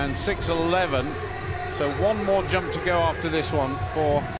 and 6.11. So one more jump to go after this one for